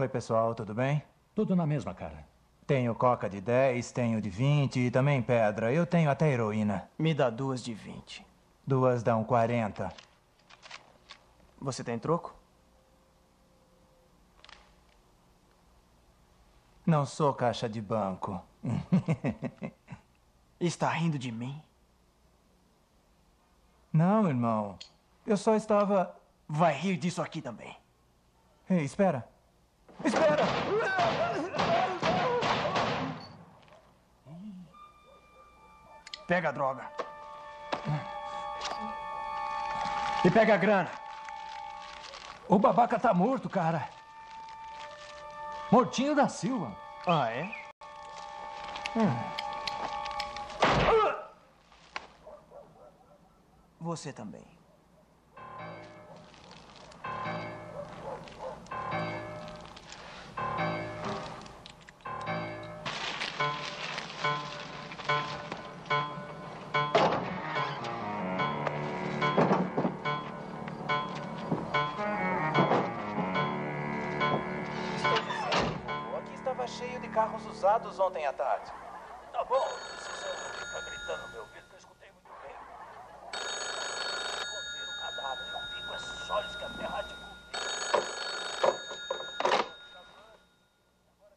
Oi, pessoal, tudo bem? Tudo na mesma, cara. Tenho coca de 10, tenho de 20 e também pedra. Eu tenho até heroína. Me dá duas de 20. Duas dão 40. Você tem troco? Não sou caixa de banco. Está rindo de mim? Não, irmão. Eu só estava. Vai rir disso aqui também. Ei, espera. Espera! Pega a droga. E pega a grana. O babaca tá morto, cara. Mortinho da Silva. Ah, é? Você também. Cheio de carros usados ontem à tarde. Tá bom, você fica gritando no meu ouvido que eu escutei muito bem. Esconder o cadáver, eu olhos que a há de.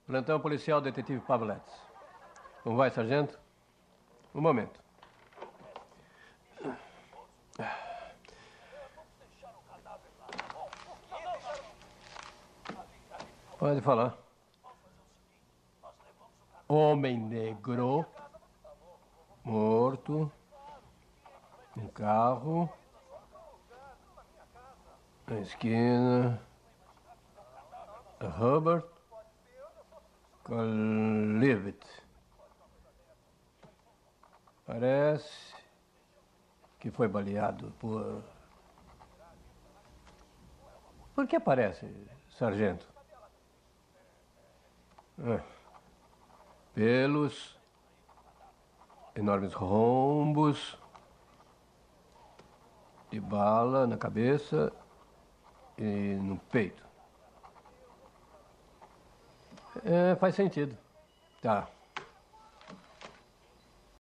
Plantão policial, detetive Pavletes. Como vai, sargento? Um momento. Pode falar. Homem negro, morto, um carro, na esquina, Robert Levitt. Parece que foi baleado por. Por que parece, sargento? Ah, pelos, enormes rombos, de bala na cabeça e no peito. É, faz sentido. Tá.